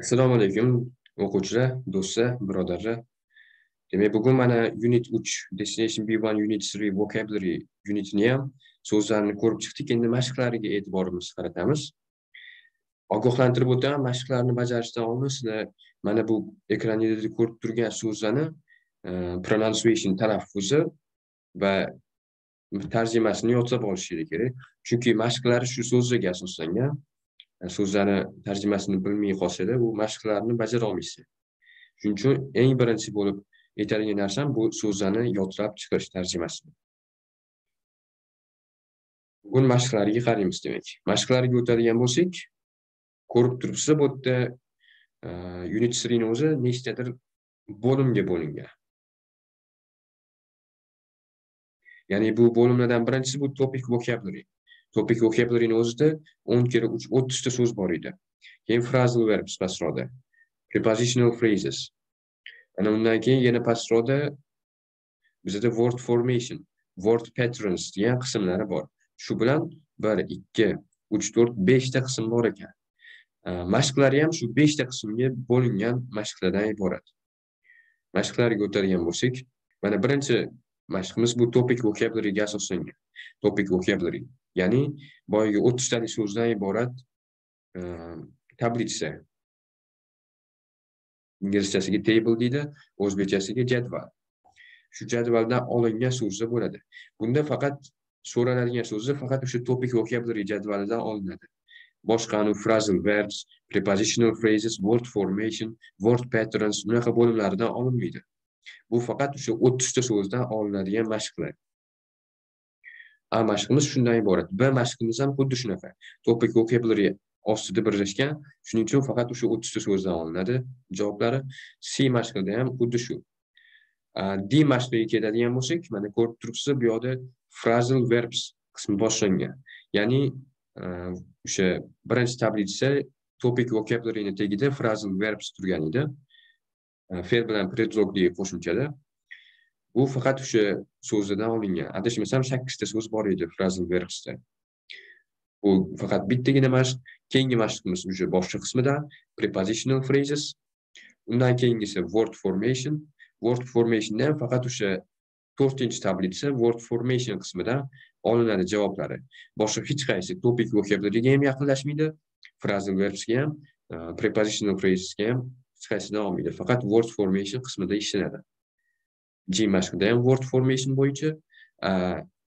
Assalomu alaykum o'quvchilar, do'stlar, birodarlar. Demak, bugun mana Unit 3 Destination B1 Unit 3 Vocabulary unitini ham so'zlarni ko'rib chiqdik. Endi mashqlariga e'tiborimizni qaratamiz. Ogohlantirib o'taman, mashqlarni bajarishdan oldin sizlar mana bu ekraningizda ko'rib turgan so'zlarni e, pronunciation talaffuzi va tarjimasini yodlab olishingiz kerak. Chunki mashqlar shu so'zlarga asoslangan. So'zlarni tarjimasini bilmay qolsada u mashqlarni bajara olmaysiz. Shuning uchun eng birinchi bo'lib aytadigan narsam bu so'zlarni yodlab chiqish tarjimasi. Bugun mashqlariga qaraymiz demak. Mashqlarga o'tadigan bo'lsak ko'rib turibsiz bu yerda unit threeni o'zi nechtadir bo'limga bo'lingan. Ya'ni bu bo'limlardan birinchisi bu topic vocabulary. Topic vocabularyni o'zida o'n kira uch o'ttizta so'z bor edi keyin phrasal verbs pastroqda prepositional phrases. Ana undan keyin yana pastroqda bizada word formation. Word patterns. Degan qismlari bor shu bilan bir ikki. Uch to'rt beshta qism bor ekan. Mashqlari ham shu beshta qismga bo'lingan mashqlardan iborat. Mashqlarga o'tadigan bo'lsak mana birinchi mashqimiz bu topic vocabularyga asoslangan. Topic vocabulary. Ya'ni boyagi o'ttiztalik so'zdan iborat e, tablitsa. Inglizchasiga table deydi o'zbekchasiga jadval. Shu jadvaldan olingan so'zlar bo'ladi. Bunda faqat so'raladigan so'zlar faqat o'sha topic vocabulary jadvalidan olinadi. Boshqa phrasal verbs prepositional phrases word formation word patterns bunaqa bo'limlaridan olinmaydi. Bu faqat o'sha o'ttizta so'zdan olinadigan mashqlar. A mashqimiz shundan iborat. B mashqimiz ham xuddi shunaqa. Topic vocabulary ostida birlashgan. Shuning uchun faqat o'sha o'ttizta so'zdan olinadi javoblari. C mashqida ham xuddi shu. D mashqiga keladigan bo'lsak mana ko'rib turibsiz bu yoqda phrasal verbs qismi boshlangan. Ya'ni o'sha birinchi tablitsa topic vocabularyni tagida phrasal verbs turgan edi. Fe'l bilan predlogli qo'shimchada. Bu faqat o'sha so'zidan olingan adashmasam sakkizta so'z bor edi phrasal verbsda bu faqat bittagina mashq keyingi mashqimiz уже boshqa qismida prepositional phrases. Undan keyingisi word formation. Word formationda ham faqat o'sha to'rtinchi tablitsa word formation qismida olinadi javoblari boshqa hech qaysi topic vocabularyga ham yaqinlashmaydi. Phrasal verbsga ham prepositional phrasesga ham hech qaysidan olmaydi faqat word formation qismida ishlanadi. G mashqida ham word formation bo'yicha.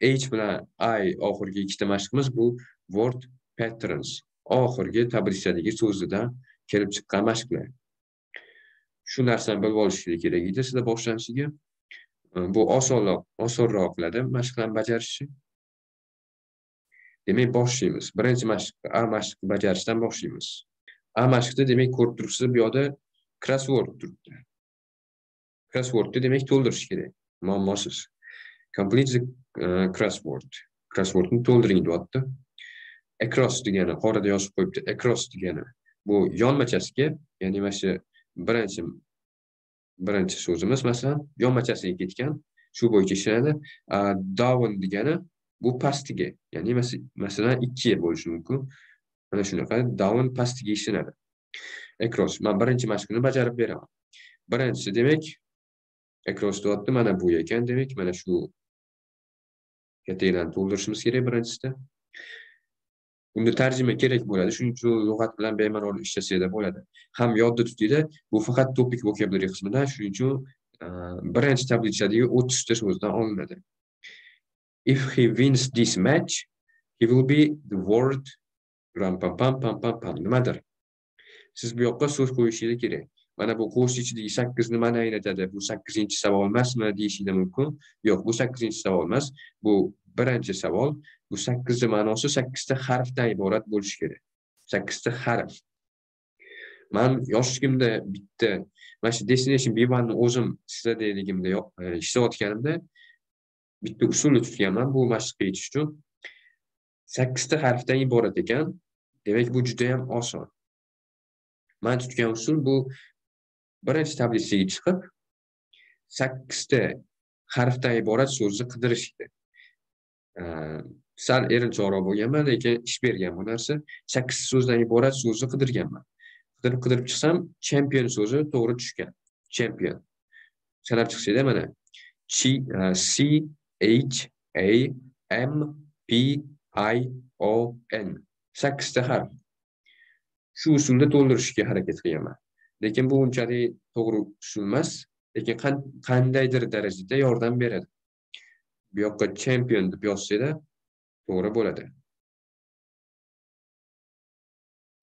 H bilan i oxirgi ikkita mashqimiz bu word patterns. Oxirgi tablitsadagi so'zidan kelib chiqqan mashqlar. Shu narsani bilib olishingiz kerak edi sizlar boshlanishiga. E, bu osonroq osonroq qiladi mashqlarni bajarishi. Demak boshlaymiz. Birinchi mashq a mashqni bajarishdan boshlaymiz. A mashqda demak ko'rib turibsiz bu yoqda crossword turibdi. Crosswordni demak to'ldirish kerak muammosiz complete the uh, crossword. Crosswordni to'ldiring deyapti across degani qorada yozib qo'yibdi. Across degani. Bu yonmachasiga ya'ni mana shu birinchi birinchi so'zimiz masalan yonmachasiga ketgan shu bo'yicha ishlanadi. Down degani bu pastiga ya'ni masalan ikki bo'lishi mumkin. Mana shunaqa down pastiga ishlanadi. Across. Man birinchi mashqni bajarib beraman. Birinchisi demak across deyapti mana bu ekan demak mana shu kattalarni to'ldirishimiz kerak birinchisida unda tarjima kerak bo'ladi shuning uchun lug'at bilan bemalol ishlasangiz bo'ladi ham yodda tutinglar bu faqat topic vocabulary qismidan shuning uchun birinchi tablichadagi o'ttizta so'zdan olinadi if he wins this match he will be the world ram pam pam pam pam pam nimadir siz bu yoqqa so'z qo'yishingiz kerak mana bu qo'sh ichidagi sakkiz nimani anglatadi? Bu sakkizinchi savol emasmi deyishingiz mumkin. Yo'q bu sakkizinchi savol emas. Bu birinchi savol. Bu sakkizni ma'nosi sakkizta harfdan iborat bo'lishi kerak. Sakkizta harf. Man yoshligimda bitta mana shu destination bivanni o'zim sizlardaligimda ishlayotganimda e, bitta usulni tutganman bu mashqqa yetish uchun. Sakkizta harfdan iborat ekan. Demak bu judayam oson. Man tutgan usul bu birinchi tablitsaga chiqib sakkizta harfdan iborat so'zni qidirish edi. Sal erinchoqroq bo'lganman lekin ish bergan bu narsa. Sakkizta so'zdan iborat so'zni qidirganman. Qidirib qidirib chiqsam champion so'zi to'g'ri tushgan. Champion. Sanab chiqsangda mana e, c h a m p i o n. Sakkizta harf. Shu usulda to'ldirishga harakat qilganman. Lekin bu unchalik to'g'ri usul emas lekin qandaydir darajada yordam beradi. Bu yoqqa champion deb yozsanglar to'g'ri bo'ladi.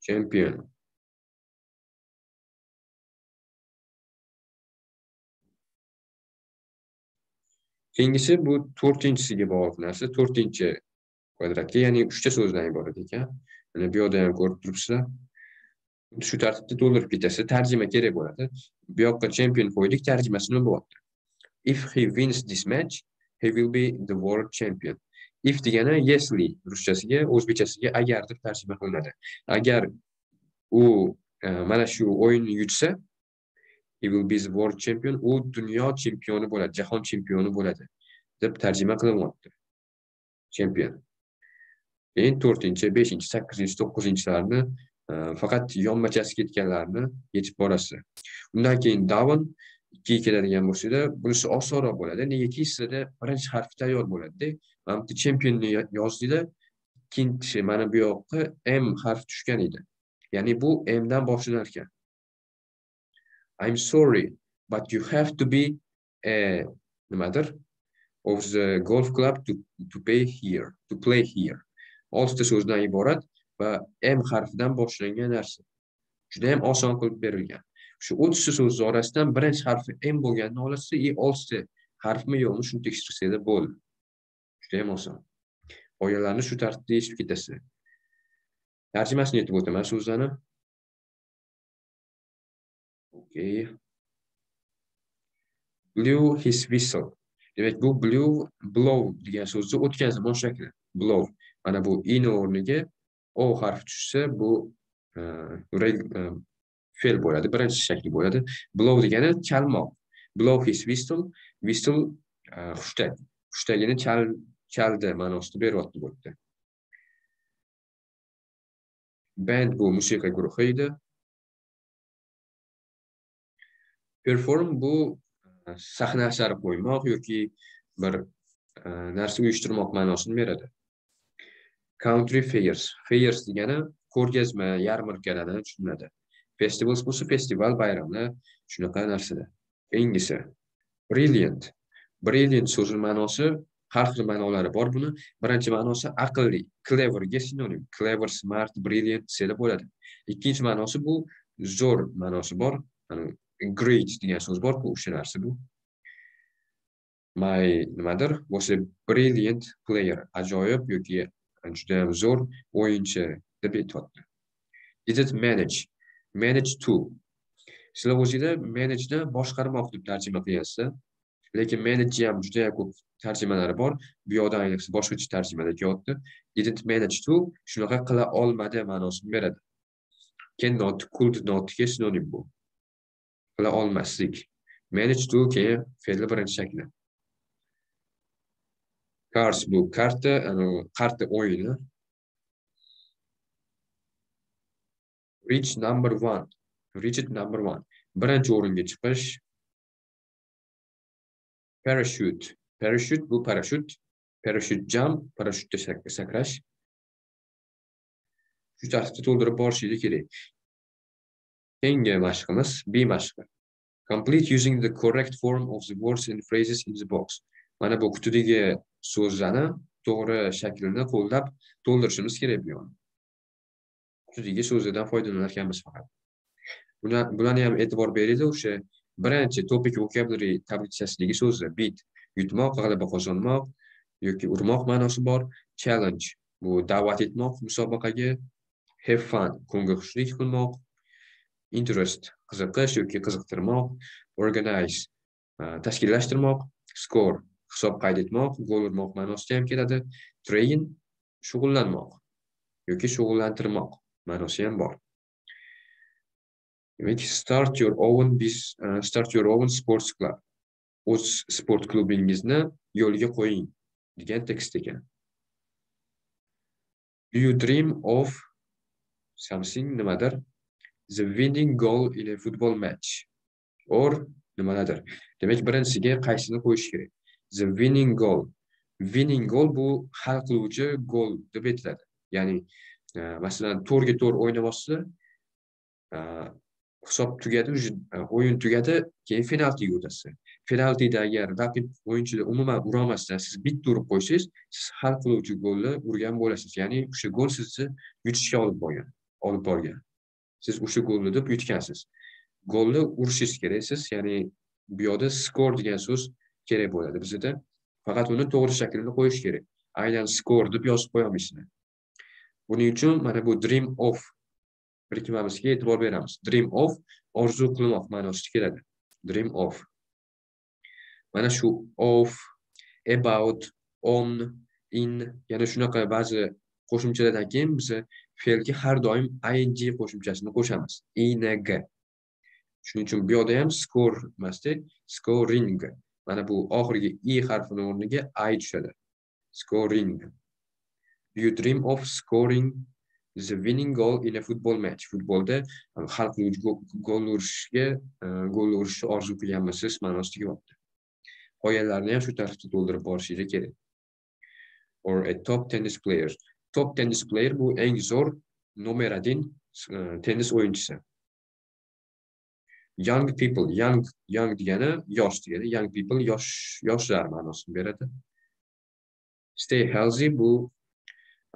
Champion. Keyingisi bu to'rtinchisiga bog'liq narsa to'rtinchi kvadratga ya'ni uchta so'zdan iborat ekan. Mana bu yoqda ham ko'rib turibsizlar. Shu tartibda to'ldirib ketasiz tarjima kerak bo'ladi bu yoqqa champion qo'ydik tarjimasi nima bo'lyapti if he wins this match he will be the world champion. If degani yesli ruschasiga o'zbekchasiga agar deb tarjima qilinadi. Agar u e, mana shu o'yinni yutsa he will be the world champion. U dunyo chempioni bo'ladi jahon chempioni bo'ladi deb tarjima qilinyapti champion. Keyin to'rtinchi beshinchi sakkizinchi to'qqizinchilarni Э, faqat yonmachasi ketganlarni yechib borasiz. Undan keyin down ikkiga keladigan bo'lsada bunisi osonroq bo'ladi. Negaki sizlarda birinchi harf tayyor bo'ladida mana bitta chempionni yozdinglar ikkinchi mana bu yoqqa m harfi tushgan edi. Ya'ni bu mdan boshlanar ekan I'm sorry but you have to be a nimadir? Of the golf club to, to pay here to play here. Oltita so'zdan iborat va m harfidan boshlangan narsa. Juda ham oson qilib berilgan. Shu o'ttizta so'z orasidan birinchi harfi m bo'lganini olasiz и oltita harfmi yo'qmi shuni tekshirsangiz bo'ldi. Juda ham oson. G'oyalarni shu tartibda yechib ketasiz. Tarjimasini aytib o'taman so'zlarni. Okay blew his whistle. Demak bu blew blow degan so'zni o'tgan zamon shakli. Blow. Mana bu in o'rniga o harfi tushsa bu e, e, fe'l bo'ladi birinchi shakli bo'ladi. Blow degani chalmoq. Blow his whistle. Whistle e, hushtak. E, hushtagini chal chaldi ma'nosida beryapti bu yerda band bu musiqa guruhi edi. Perform bu e, sahna asari qo'ymoq yoki bir e, narsa uyushtirmoq ma'nosini beradi. Country fairs. Fairs degani ko'rgazma yarmarkalardan tushuniladi festivals bo'lsa festival bayramlar shunaqa narsalar keyingisi brilliant. Brilliant so'zi ma'nosi har xil ma'nolari bor buni. Birinchi ma'nosi aqlli cleverga sinonim. Clever smart brilliant desa bo'ladi. Ikkinchi ma'nosi bu zo'r ma'nosi bor. Great degan so'z borku o'sha narsa bu. My nimadir? Bo'lsa brilliant player ajoyib yoki judayam zo'r o'yinchi deb aytyapti did it manage. Manage to. Sizlar o'zinglar manageni boshqarmoq deb tarjima qilyapsizlar lekin manage ham juda ko'p tarjimalari bor. Bu yoqda ayniqsa boshqacha tarjimada kelyapti didn't manage to. Shunaqa qila olmadi ma'nosini beradi. Cannot could notga sinonim bu. Qila olmaslik. Manage to keyin fe'lni birinchi shakli Cars bu karta, karta o'yini. Reach number one. Reach it number one. Birinchi o'ringa chiqish. Parachute. Parachute bu parashut. Parachute jump, parashutda sakrash. Shu tartibda to'ldirib borishingiz kerak. Keyingi mashqimiz B mashqi. Complete using the correct form of the words and phrases in the box. Mana bu qutidagi so'zlarni to'g'ri shaklini qo'llab to'ldirishimiz kerak bu yoqni qutidagi so'zlardan foydalanar ekanmiz faqat bularni ham e'tibor beringlar o'sha birinchi topic vocabulary tablitsasidagi so'zlar. Bit yutmoq g'alaba qozonmoq yoki urmoq ma'nosi bor. Challenge bu da'vat etmoq musobaqaga. Have fun ko'ngilxushlik qilmoq. Interest qiziqish yoki qiziqtirmoq. Organize e, tashkillashtirmoq. Score hisob qayd etmoq gol urmoq ma'nosida ham keladi. Train shug'ullanmoq yoki shug'ullantirmoq ma'nosi ham bor. Demak start your own uh, start your own sports club. O'z sport klubingizni yo'lga qo'ying degan tekst ekan. Do you dream of something? Nimadir? The winning goal in a football match or nimadir demak birinchisiga qaysini qo'yish kerak? The winning goal. Winning goal bu hal qiluvchi gol deb aytiladi. Ya'ni e, masalan to'rtga to'rt o'ynamoqchisa e, hisob tugadi e, o'yin tugadi keyin penaltiga o'tasiz. Penaltida agar raqib o'yinchini umuman urolmasdan siz bitta urib qo'ysangiz siz hal qiluvchi golni urgan bo'lasiz. Ya'ni o'sha gol sizni yutishga olib borgan olib borgan. Siz o'sha golni deb yutgansiz. Golni urishingiz kerak. Siz ya'ni bu yoqda skor degan so'z kerak bo'ladi. Bizada faqat uni to'g'ri shaklini qo'yish kerak. Aynan score deb yozib qo'yolmaysizlar. Buning uchun mana bu dream of birikmamizga e'tibor beramiz. Dream of orzu qilmoq ma'nosida keladi. Dream of. Mana shu of about on in yana shunaqa ba'zi qo'shimchalardan keyin biz fe'lga har doim ing qo'shimchasini qo'shamiz. Ing shuning uchun bu yoqda ham score emasda scoring. Mana bu oxirgi i harfini o'rniga i tushadi. Scoring. You dream of scoring the winning goal in a football match? Futbolda hal qiluvchi gol urishga e, gol urishni orzu qilganmisiz ma'nosida kelyapti g'oyalarni ham shu tartibda to'ldirib borishingiz kerak. Or a top tennis player. Top tennis player bu eng zo'r nomer один e, tennis o'yinchisi. Young people young young degani yosh degani young people yosh yoshlar ma'nosini beradi. Stay healthy bu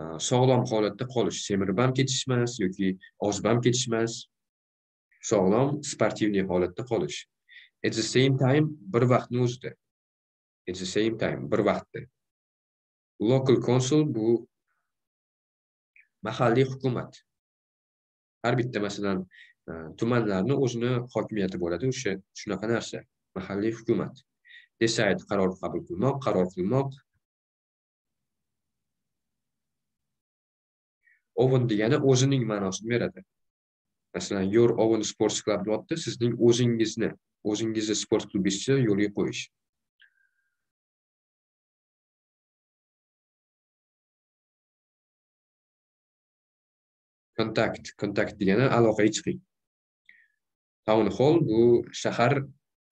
e, sog'lom holatda qolish semirib ham ketish emas yoki ozib ham ketish emas sog'lom sportivniy holatda qolish. At the same time bir vaqtni o'zida. At the same time bir vaqtda. Local council bu mahalliy hukumat. Har bitta masalan tumanlarni o'zini hokimiyati bo'ladi. O'sha shunaqa narsa. Mahalliy hukumat. Desayt qaror qabul qilmoq qaror qilmoq. Ovun degani o'zining ma'nosini beradi. Masalan your oven sports club deyapti sizning o'zingizni o'zingizni sport klubingizni yo'lga qo'yish. Kontakt kontakt degani aloqaga chiqing. Town hall bu shahar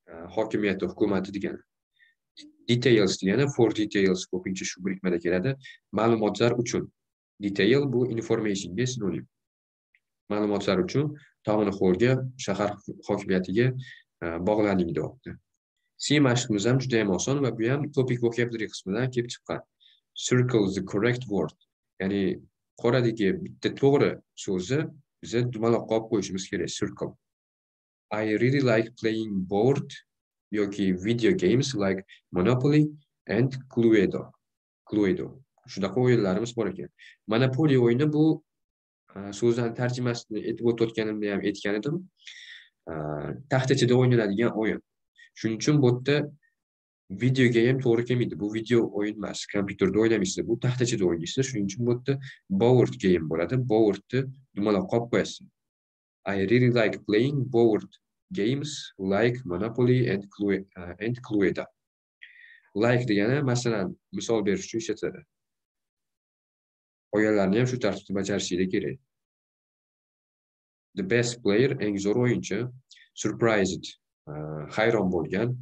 e, hokimiyati hukumati degani. Details degani for details ko'pincha shu birikmada keladi. Ma'lumotlar uchun. Detail bu informationga sinonim. Ma'lumotlar uchun town hallga shahar hokimiyatiga e, bog'laning deyapti. C mashqimiz ham juda ham oson va bu ham topic vocabulary qismidan kelib chiqqan. Circle the correct word. Ya'ni qoradagi bitta to'g'ri so'zni biza dumaloqqa olib qo'yishimiz kerak circle. I really like playing board yoki video games like Monopoly and Cluedo. Cluedo. Shunaqa o'yinlarimiz bor ekan. Monopoly o'yini bu e, so'zdan tarjimasini aytib o'tayotganimda ham aytgan edim. E, taxt ichida o'ynaladigan o'yin. Shuning uchun bu yerda videoga ham to'g'ri kelmaydi. Bu video o'yin emas. Kompyuterda o'ynamaysiz, Bu taxt ichida o'ynaysiz. Shuning uchun bu yerda board game bo'ladi. Boardni dumaloq olib qo'yasiz. I really like playing board games like Monopoly and, Clue, uh, and Cluedo. Like degani masalan misol berish uchun ishlatiladi. Qolganlarni ham shu tartibda bajarishingiz kerak. The best player eng zo'r o'yinchi, surprised, uh, hayron bo'lgan.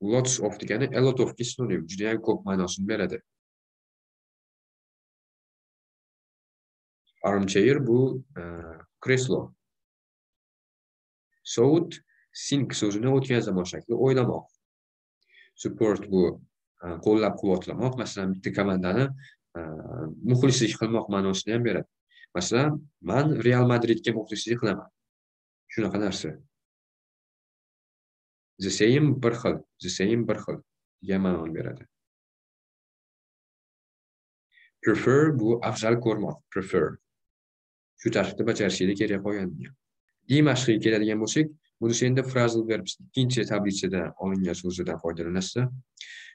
Lots of degani a lot of sinonim, juda ham ko'p ma'nosini beradi. Armchair bu e, kreslo. Sout sink so'zini o'tgan zamon shakli o'ylamoq. Support bu e, qo'llab quvvatlamoq masalan bitta komandani e, muxlislik qilmoq ma'nosini ham beradi. Masalan man real madridga muxlislik qilaman. Shunaqa narsa. The same bir xil the same bir xil degan ma'noni beradi. Prefer bu afzal ko'rmoq prefer. Shu tartibda bajarishingiz kerak qolgan i mashqiga keladigan bo'lsak buni endi phrasal verbs ikkinchi tablitsada olingan so'zidan foydalanasizlar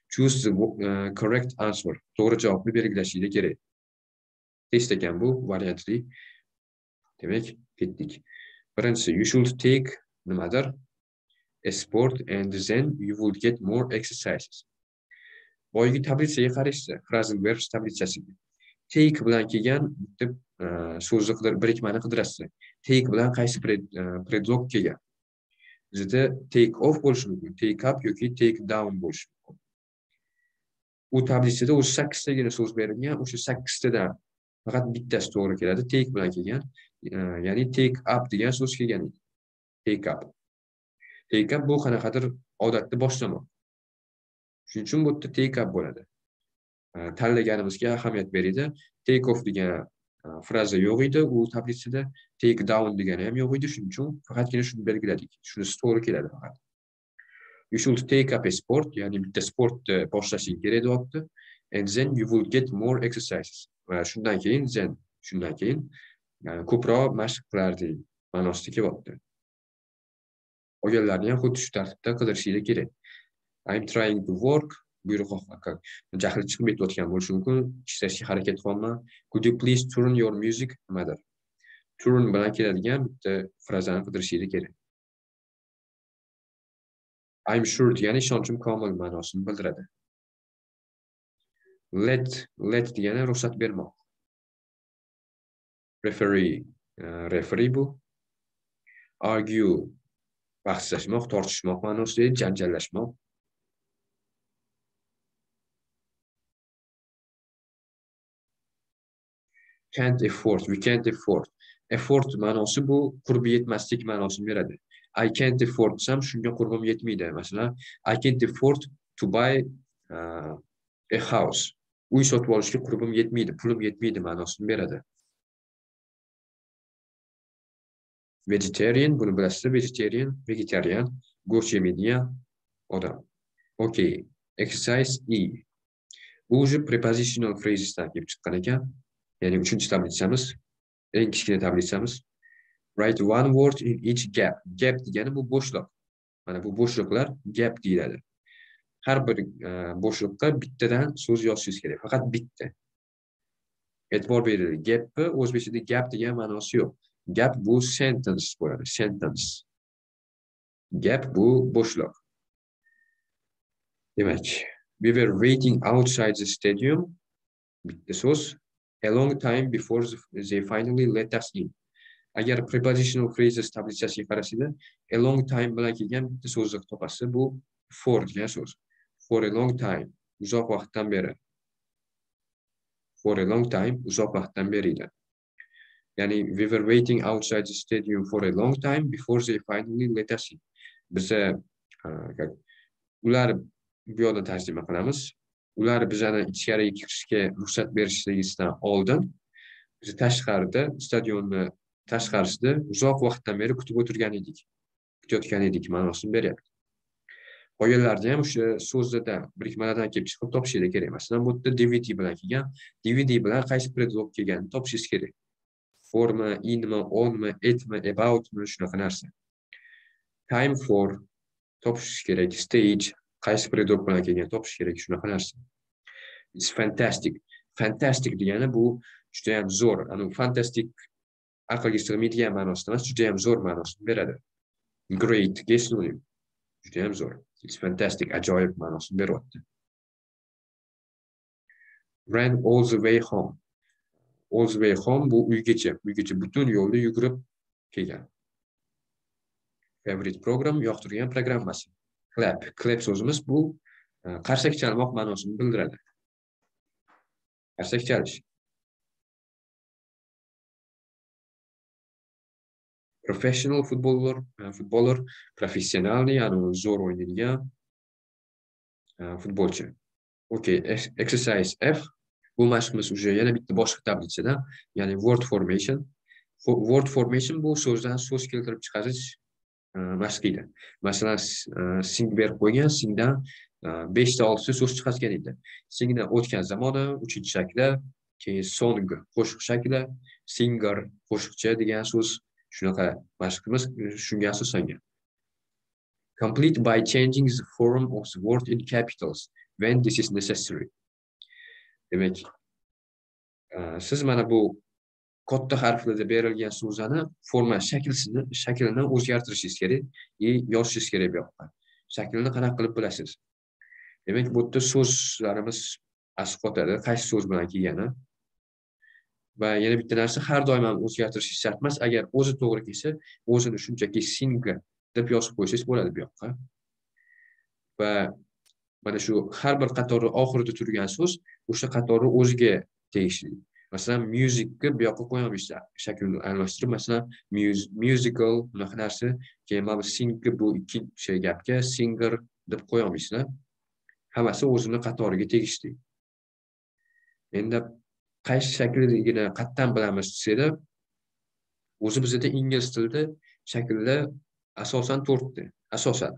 choose the uh, correct answer to'g'ri javobni belgilashingiz kerak. Test ekan bu variantli. Demak ketdik. Birinchisi you should take nimadir? A sport and then you will get more exercises. Boyagi tablitsaga qaraysiz phrasal verbs tablitsasiga take bilan kelgan deb so'zni birikmani qidirasiz take bilan qaysi predlog kelgan bizda take off bo'lishi mumkin take up yoki take down bo'lishi mumkin u tablitsada o'zi sakkiztagina so'z berilgan o'sha sakkiztadan faqat bittasi to'g'ri keladi take bilan kelgan ya'ni take up degan so'z kelgan take up take up bu qanaqadir odatda boshlamoq shuning uchun bu yerda take up bo'ladi Э, tanlaganimizga ahamiyat beradi take off degan e, fraza yo'q edi u tablitsada take down degani ham yo'q edi. Shuning uchun faqatgina shuni belgiladik. Shunisi to'g'ri keladi faqat. You should take up a sport ya'ni bitta sportni boshlashing kerak deyapti. And then you will get more exercises. Va shundan keyin then shundan keyin ko'proq mashq qilarding ma'nosida kelyapti. Qolganlarni ham xuddi shu tartibda qidirishinglar kerak. I'm trying to work buyruq jahli chiqib ketayotgan bo'lishi mumkin. Ishlashga harakat qilyapman could you please turn your music nimadir turn bilan keladigan bitta frazani qidirishingiz kerak. I'm sure degani ishonchim komil ma'nosini bildiradi. Let let degani ruxsat bermoq. Referee uh, referee bu. Argue bahslashmoq tortishmoq ma'nosida janjallashmoq. Can't afford we can't afford afford ma'nosi bu qurbi yetmaslik ma'nosini beradi. I can't afford desam shunga qurbim yetmaydi. Masalan i can't afford to buy uh, a house. Uy sotib olishga qurbim yetmaydi pulim yetmaydi ma'nosini beradi. Vegetarian buni bilasizlar vegetarian vegetarian go'sht yemaydigan odam. Okay exercise e. Bu уже prepositional phrasesdan kelib chiqqan ekan. Ya'ni uchinchi tablitsamiz eng kichkina tablitsamiz write one word in each gap. Gap degani bu bo'shliq mana bu bo'shliqlar gap deyiladi. Har bir e, bo'shliqqa bittadan so'z yozishingiz kerak faqat bitta e'tibor beringlar gapni o'zbekchada gap degan ma'nosi yo'q gap bu sentence bo'ladi sentence. Gap bu bo'shliq demak we were waiting outside the stadium. Bitta so'z a long time before they finally let us in. Agar prepositional phrases tablitsasiga qarasanglar, a long time bilan kelgan bitta so'zliq topasiz. Bu for degan so'z. For a long time, uzoq vaqtdan beri. For a long time, uzoq vaqtdan beri edi. Ya'ni we were waiting outside the stadium for a long time before they finally let us in. Biza ular bu yoqda tarjima qilamiz. Ular bizani ichkariga kirishga ruxsat berishligidan oldin biz tashqarida stadionni tashqarisida uzoq vaqtdan beri kutib o'tirgan edik. Kutayotgan edik ma'nosini beryapti. Qolganlarni ham o'sha so'zlarda birikmalardan kelib chiqib topishinglar kerak masalan bu yerda dvd bilan kelgan. Dvd bilan qaysi predlog kelganini topishingiz kerak. Forma inmi onmi etmi aboutmi shunaqa narsa. Time for topishingiz kerak. Stage. Qaysi predlog kelgan topish kerak shunaqa narsa it's fantastic fantastic degani bu judayam zo'r anavi fantastik aqlga sig'maydigan ma'nosida emas judayam zo'r ma'nosini beradi great sinonim judayam zo'r it's fantastic ajoyib ma'nosini beryapti ran all the way home all the way home bu uygacha uygacha butun yo'lda yugurib kelgan favorite program yoqtirgan programmasi clap. Clap so'zimiz bu e, qarsak chalmoq ma'nosini bildiradi. Qarsak chalish. Professional futbollar e, professionalniy ya'ni zo'r o'ynaydigan e, futbolchi. Okey exercise f. Bu mashqimiz уже yana bitta boshqa tablitsada ya'ni word formation. Word formation bu so'zdan so'z keltirib chiqarish mashqiydi masalan sing berib qo'ygan singdan beshta oltita so'z chiqargan edi singdan o'tgan zamoni uchinchi shakli keyin song qo'shiq shakli singer qo'shiqchi degan so'z shunaqa mashqimiz shunga asoslangan complete by changing the form of the word in capitals when this is necessary. Demak siz mana bu katta harflarda berilgan so'zani forma shaklsini shaklini o'zgartirishingiz kerak и yozishingiz kerak bu yoqqa. Shaklini qanaqa qilib bilasiz? Demak bu yerda so'zlarimiz asqotadi qaysi so'z bilan kelgani? Va yana bitta narsa har doim ham o'zgartirish shart emas. Agar o'zi to'g'ri kelsa o'zini shunchaki singa deb yozib qo'ysangiz bo'ladi bu yoqqa. Va mana shu har bir qatorni oxirida turgan so'z o'sha qatorni o'ziga tegishli. Masalan musicni bu yoqqa qo'yamiz shaklni almashtirib masalan musical bunaqa narsa keyin mana bu singni bu ikkinchi gapga singer deb qo'ya hammasi o'zini qatoriga tegishli. Endi qaysi shaklligini qayerdan bilamiz desanglar o'zi bizada ingliz tilida shakllar asosan to'rtta asosan.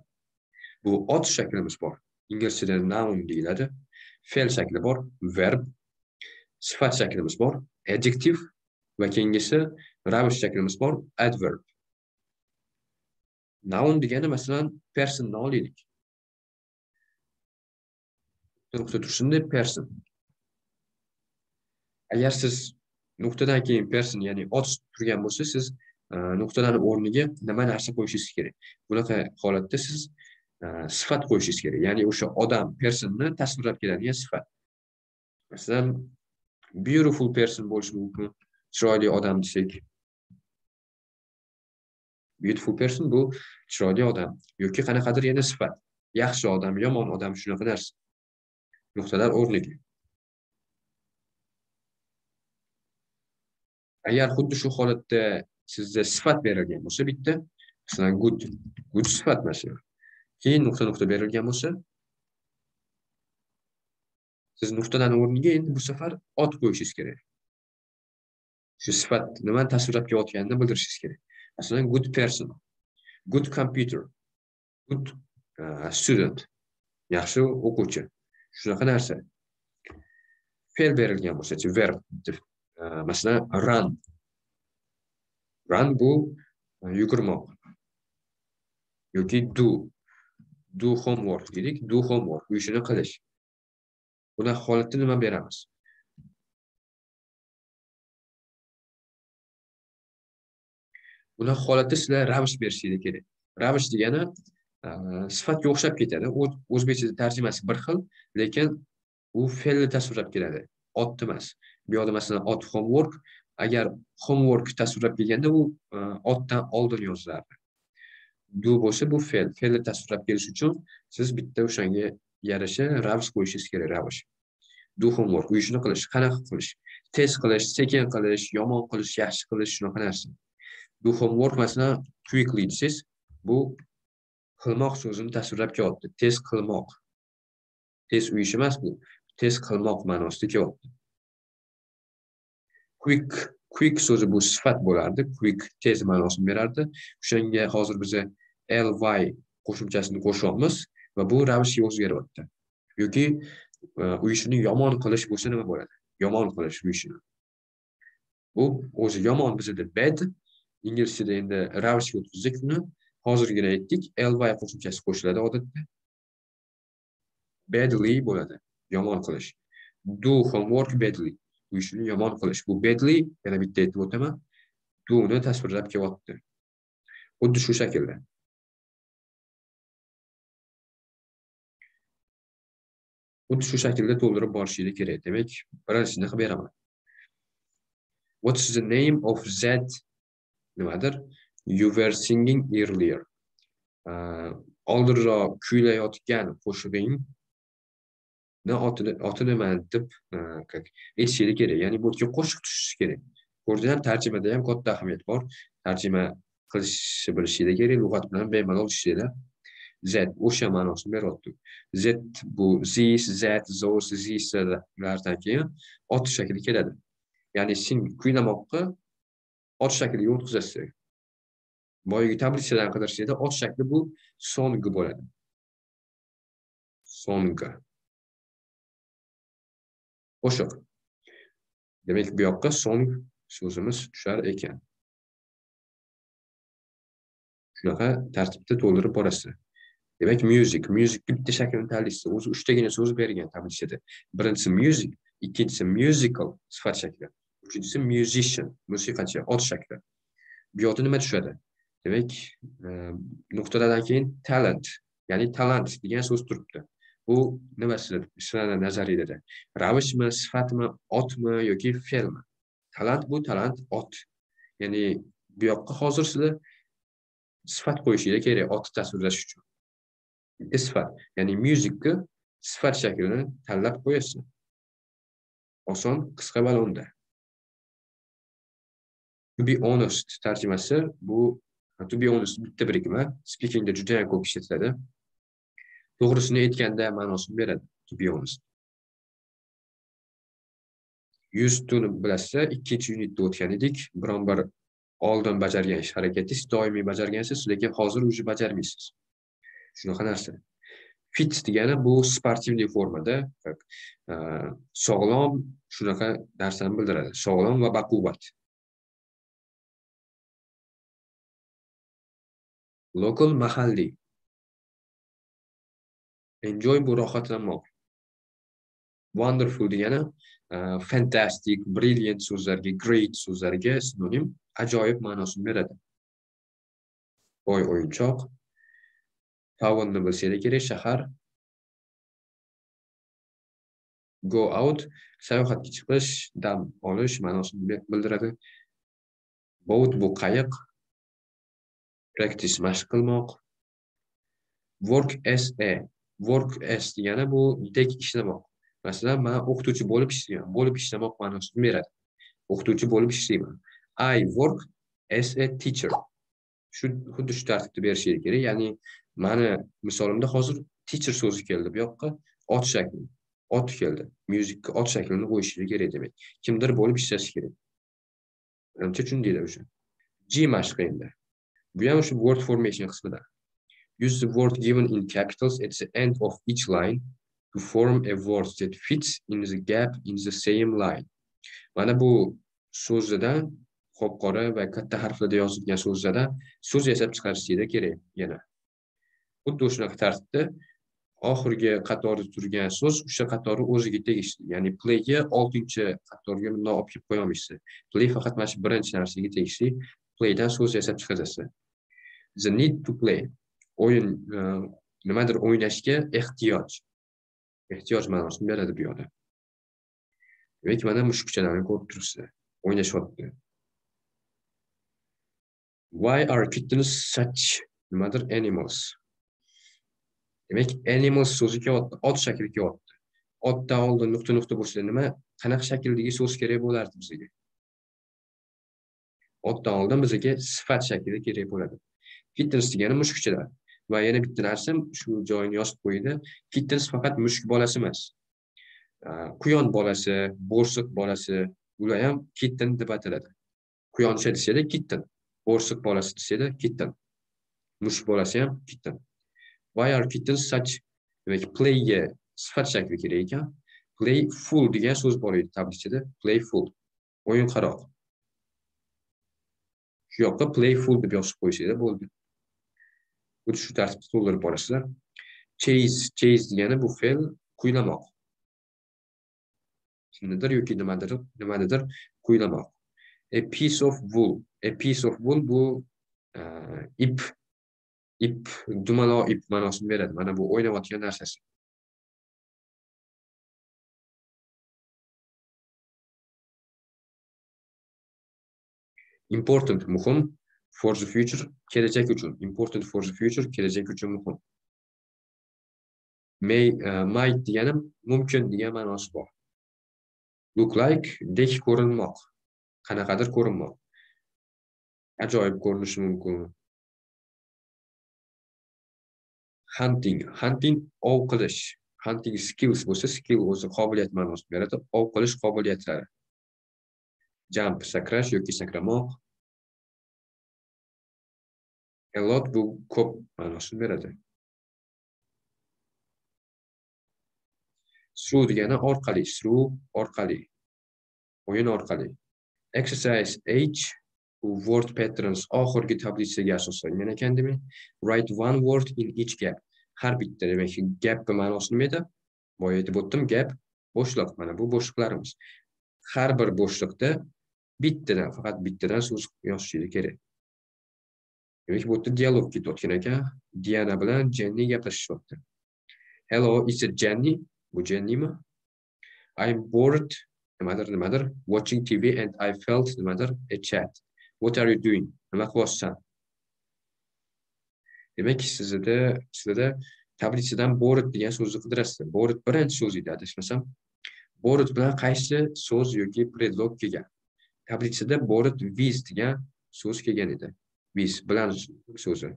Bu ot shaklimiz bor. Ingliz tilida noun deyiladi. Fe'l shakli bor verb sifat shaklimiz bor adjektiv va keyingisi ravish shaklimiz bor adverb. Noun degani masalan personni olaylik nuqta deb person. Agar siz nuqtadan keyin person ya'ni ot turgan bo'lsa siz e, nuqtadan o'rniga nima narsa qo'yishingiz kerak? Bunaqa holatda siz e, sifat qo'yishingiz kerak. Ya'ni o'sha odam personni tasvirlab keladigan sifat. Masalan beautiful person bo'lishi mumkin. Chiroyli odam desak. Beautiful person bu chiroyli odam. Yoki qanaqadir yana sifat. Yaxshi odam yomon odam shunaqa narsa nuqtalar o'rniga. Agar xuddi shu holatda sizga sifat berilgan bo'lsa bitta masalan good good sifat masalan. Keyin nuqta nuqta berilgan bo'lsa siz nuqtadan o'rniga endi bu safar ot qo'yishingiz kerak. Shu sifat nimani tasvirlab kelayotganini bildirishingiz kerak. Masalan good person good computer good uh, student yaxshi o'quvchi. Shunaqa narsa. Fe'l berilgan bo'lsachi verb e, masalan run. Run bu e, yugurmoq yoki do. Do homework deylik do homework. Uy ishini qilish. Buni holatda nima beramiz? Buni holatda sizlar ravish berishingiz kerak. Ravish degani e, sifatga o'xshab ketadi. O'zbekchada tarjimasi bir xil lekin u fe'lni tasvirlab keladi. Otni emas. Bu yoqda masalan ot homework agar homework tasvirlab kelganda u e, otdan oldin yozilardi do bo'lsa bu fe'l. Fe'lni tasvirlab kelish uchun siz bitta o'shanga yarasha ravish qo'yishingiz kerak ravish do homework uy qilish qanaqa qilish tez qilish sekin qilish yomon qilish yaxshi qilish shunaqa narsa. Do homework masalan quickly desangiz bu qilmoq so'zini tasvirlab kelyapti tez qilmoq. Tez uyish emas bu. Tez qilmoq ma'nosida kelyapti quick quick so'zi bu sifat bo'lardi. Quick tez ma'nosini berardi. O'shanga hozir biza ly qo'shimchasini qo'shyapmiz va bu ravish o'zgaryapti yoki e, uyushini uy ishini yomon qilish bo'lsa nima bo'ladi? Yomon qilish uy ishini bu o'zi yomon bizada bad ingliz tilida endi ravishga o'tkazdik uni. Hozirgina aytdik ly qo'shimchasi qo'shiladi odatda. Badly bo'ladi yomon qilish. Do homework badly uyushini yomon qilish. Bu badly yana bitta aytib o'taman duni tasvirlab kelyapti. Xuddi shu shaklda. Xuddi shu shaklda to'ldirib borishingiz kerak demak birinchisini qilib beraman. What's the name of that nimadir? You were singing earlier. Oldinroq kuylayotgan qo'shig'ing otini oti nima deb aytishingiz kerak. Ya'ni bu yerga qo'shiq tushishi kerak. Ko'rdinglar tarjimada ham katta ahamiyat bor. Tarjima qilishni bilishinglar kerak lug'at bilan bemalol ishlaydilar z o'sha ma'nosini beryapti z bu zis z zos zislardan keyin ot shakli keladi. Ya'ni sen kuylamoqqa ot shakliga o'tkazasiz boyagi tablisadan qidirsangda ot shakli bu song bo'ladi. Song o'sha. Demak bu yoqqa so'ng so'zimiz tushar ekan. Shunaqa tartibda to'ldirib borasiz demak music musicni bitta shaklini tanlaysiz o'zi uchtagina so'z bergan tablisada birinchisi music ikkinchisi musical sifat shakli uchinchisi musician musiqachi ot shakli bu yoqda nima tushadi demak e, nuqtadan keyin talent ya'ni talant degan so'z turibdi bu nima sizlarni nazaringizda ravishmi sifatmi otmi yoki fe'lmi talant bu talant ot. Ya'ni bu yoqqa hozir sizlar sifat qo'yishinglar kerak otni tasvirlash uchun. Bitta sifat ya'ni musicni sifat shaklini tanlab qo'yasiz oson qisqa balonda to be honest tarjimasi bu to be honest bitta birikma speakingda juda yam ko'p ishlatiladi to'g'risini aytganda ma'nosini beradi to be honest. Used toni bilasizlar ikkinchi unitda o'tgan edik. Biron bir oldin bajargan ish harakatingiz doimiy bajargansiz lekin hozir уже bajarmaysiz. Shunaqa narsa. Fit degani bu sportivniy formada э, sog'lom shunaqa narsani bildiradi. Sog'lom va baquvvat. Local mahalliy. Enjoy bu rohatlanmoq. Wonderful degani э, fantastic brilliant so'zlarga great so'zlarga sinonim ajoyib ma'nosini beradi. Boy o'yinchoq townni bilsanglar kerak shahar go out. Sayohatga chiqish dam olish ma'nosini bildiradi. Boat bu qayiq. Practice mashq qilmoq. Work as a work as degani bu dek ishlamoq. Masalan man o'qituvchi bo'lib ishlayman bo'lib ishlamoq ma'nosini beradi. O'qituvchi bo'lib ishlayman. I work as a teacher. Shu xuddi shu tartibda berishingiz kerak ya'ni mani misolimda hozir teacher so'zi keldi bu yoqqa. Ot shakli. Ot keldi. Myuzikka ot shaklini qo'yishingiz kerak demak. Kimdir bo'lib ishlashi kerak. Manimcha tushundinglar o'sha. G mashqi endi. Bu ham shu word formation qismida. Use the word given in capitals at the end of each line to form a word that fits in the gap in the same line. Mana bu so'zidan qop qora va katta harflarda yozilgan so'zlardan so'z yasab chiqarish kerak yana. Xuddi shunaqa tartibda oxirgi qatorda turgan so'z o'sha qatori o'ziga tegishli. Ya'ni playga 6-chi qatorga bundoq olib kelib qo'yolmaysiz. Play faqat mana shu birinchi narsaga tegishli. Playdan so'z yasab chiqarasiz. The need to play. O'yin e, nimadir o'ynashga ehtiyoj. ehtiyoj ma'nosini beradi bu yoqda demak mana mushukchalarni ko'rib turibsiz o'ynashyapti why are kittens such nimadir animals demak animals so'zi kelyapti ot shakli kelyapti otdan oldin nuqta nuqta bo'lsa nima? Qanaqa shakldagi so'z kerak bo'lardi bizga. Otdan oldin bizga sifat shaklida kerak bo'ladi. Kittens degani mushukchalar va yana bitta narsa shu joyini yozib qo'yingda kittens faqat mushuk bolasi emas. Quyon bolasi bo'rsiq bolasi ular ham kitten deb ataladi. Quyoncha desada kitten bo'rsiq bolasi desada kitten mushuk bolasi ham kitten why are kittens such demak playga sifat shakli kerak ekan? Play full degan so'z bor edi tablichada playful o'yinqaroq shu yoqqa playful deb yozib qo'ysanglar bo'ldi. Xuddi shu tartibda to'ldirib borasizlar. Chase chase degani bu fe'l kuylamoq. Kimnidir yoki nimadir nimanidir kuylamoq. A piece of wool. A piece of wool bu uh, ip ip dumaloq ip ma'nosini beradi. Mana bu o'ynayotgan narsasi. Important muhim for the future kelajak uchun. Important for the future kelajak uchun muhim. May uh, might degani mumkin degan ma'nosi bor. Look like dek ko'rinmoq. Qanaqadir ko'rinmoq. Ajoyib ko'rinishi mumkin. Hunting hunting ov qilish hunting skills bo'lsa skill o'zi qobiliyat ma'nosini beradi ov qilish qobiliyatlari jump sakrash yoki sakramoq A lot bu ko'p ma'nosini beradi. Through degani orqali, through orqali, o'yin orqali. Exercise H word patterns oxirgi tablitsaga asoslangan ekan demak. Write one word in each gap. Har bitta demak gapni ma'nosi nima edi? Boya aytib o'tdim, gap bo'shliq. Mana bu bo'shliqlarimiz. Har bir bo'shliqda bittadan, faqat bittadan so'z yozishingiz kerak. Demak, bu yerda dialog ketayotgan ekan. Diana bilan Jenny gaplashishyapti. Hello, is it Jenny? Bu Jennymi? I'm bored nimadir nimadir watching tv and i felt nimadir a chat what are you doing? Nima qilyapsan? Demak sizda sizda tablitsadan bored degan so'zni qidirasizlar bored birinchi so'z edi adashmasam. Bored bilan qaysi so'z yoki predlog kelgan? Tablitsada bored with degan so'z kelgan edi. With bilan so'zi.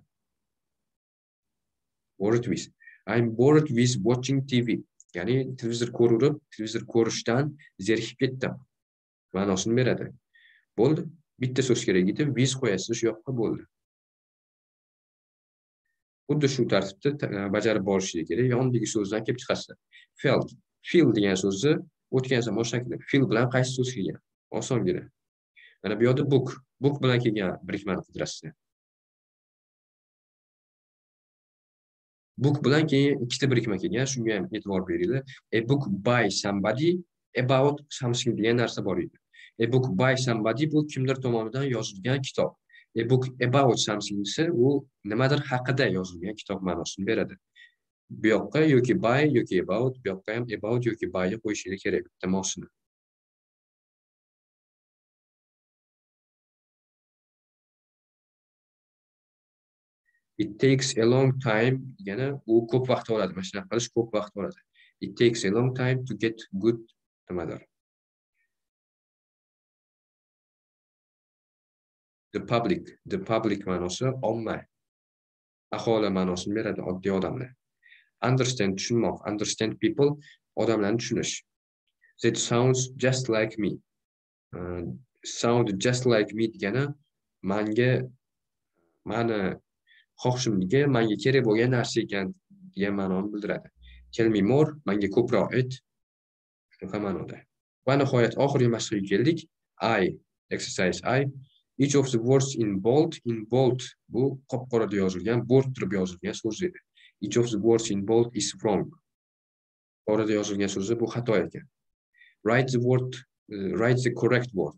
Bored with i'm bored with watching tv ya'ni televizor ko'rib televizor ko'rishdan zerikib ketdim. Ma'nosini beradi. Bo'ldi. Bitta so'z kerak edi with qo'yasiz shu yoqqa bo'ldi xuddi shu tartibda e, bajarib borishingiz kerak. Yonidagi so'zdan kelib chiqasiz. Felt feel degan so'zni o'tgan zamon shaklida feel bilan qaysi so'z kelgan? Osongina mana bu yoqda book. Book bilan kelgan birikmani qidirasiz. Book bilan keyin ikkita birikma kelgan. Shunga ham e'tibor beringlar. A book by somebody about something degan narsa bor edi. A book by somebody bu kimdir tomonidan yozilgan kitob. A book about something u nimadir haqida yozilgan kitob ma'nosini beradi. Bu yoqqa yoki by yoki about bu yoqqa ham about yoki byni qo'yishingiz kerak bitta mosini it takes a long time degani u ko'p vaqt oladi. Mana shunaqa qilish ko'p vaqt oladi. It takes a long time to get good nimadir. The public the public ma'nosi omma. Aholi ma'nosini beradi oddiy odamlar. Understand tushunmoq. Understand people odamlarni tushunish. That sounds just like me. Uh, sound just like me degani manga mani xohishimga manga kerak bo'lgan narsa ekan degan ma'noni bildiradi. Tell me more manga ko'proq ayt shunaqa ma'noda. Va nihoyat oxirgi mashqqa keldik. I exercise i. each of the words in bold in bold bu qop qorada yozilgan bold turib yozilgan so'z edi. Each of the words in bold is wrong. Qorada yozilgan so'zi bu xato ekan. Write the word uh, write the correct word.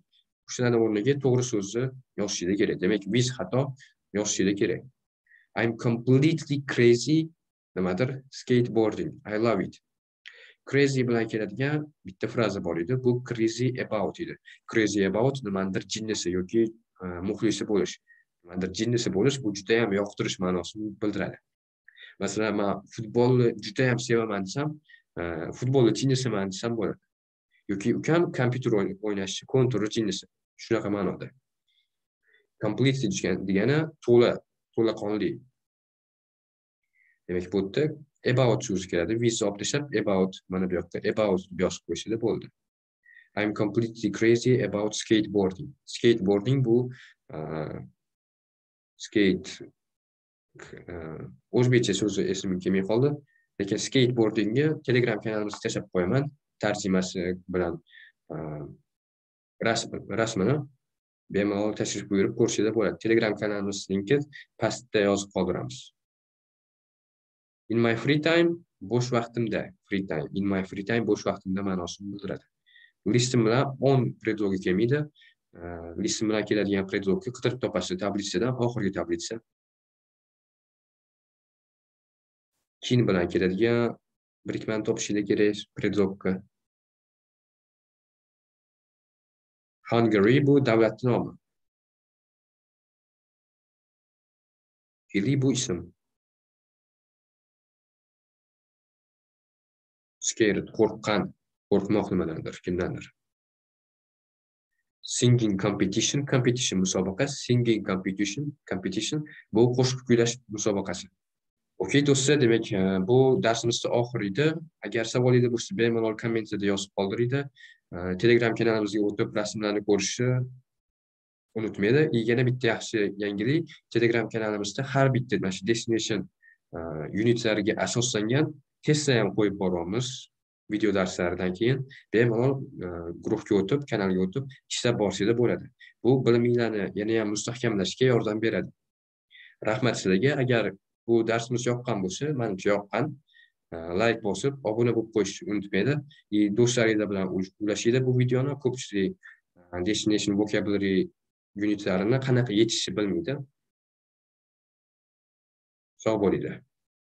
Shularni o'rniga to'g'ri so'zni yozishinglar kerak. Demak with xato yozishinglar kerak. I'm completely crazy. Nimadir? Skateboarding. I love it. Crazy bilan keladigan bitta fraza bor edi. Bu crazy about edi. Crazy about nimanidir jinnisi yoki muxlisi bo'lish nimadir jinnisi bo'lish bu judayam yoqtirish ma'nosini bildiradi masalan man futbolni judayam sevaman desam futbolni jinnisiman desam bo'ladi yoki ukam kompyuter o'ynashni konturni jinnisi shunaqa ma'noda completely degani to'la to'laqonli demak bu yerda about so'zi keladi with olib tashlab about mana bu yoqqa about deb yozib qo'yishadi bo'ldi I'm completely crazy about skateboarding. Skateboarding bu uh, skate uh, o'zbekcha so'zi esimga kelmay qoldi. Lekin skateboardingga telegram kanalimizga tashlab qo'yaman. Tarjimasi bilan uh, rasmini bemalol tashrif buyurib ko'rishinglar bo'ladi. Telegram kanalimiz linki pastda yozib qoldiramiz. In my free time bo'sh vaqtimda free time. In my free time bo'sh vaqtimda ma'nosini bildiradi. Listim bilan o'n e, predlogga kelmaydi listim bilan keladigan predlogni qidirib topasiz tablitsadan oxirgi tablitsa kin bilan keladigan birikmani topishingiz kerak predlogga. Hungary bu davlatni nomi. Ili bu ism. Scared qo'rqqan. Qo'rqmoq nimadandir kimdandir. Singing competition competition musobaqa singing competition competition bu qo'shiq kuylash musobaqasi. Okey do'stlar demak e, bu darsimizni oxiri edi. Agar savolingiz bo'lsa bemalol kommentada yozib qoldiringlar. E, Telegram kanalimizga o'tib rasmlarni ko'rishni unutmanglar и yana bitta yaxshi yangilik. Telegram kanalimizda har bitta mana shu destination e, unitlariga asoslangan testlar ham qo'yib boryapmiz video darslaridan keyin bemalol e, guruhga o'tib kanalga o'tib ishlab borsanglar bo'ladi. Bu biliminglarni yanayam mustahkamlashga yordam beradi. Rahmat sizlarga. Agar bu darsimiz yoqqan bo'lsa manimcha yoqqan e, layk bosib obuna bo'lib qo'yishni unutmanglar и do'stlaringlar bilan ulashinglar bu videoni. Ko'pchilik e, destination vocabulary unitlarini qanaqa yechishni bilmaydi. Sog' bo'linglar.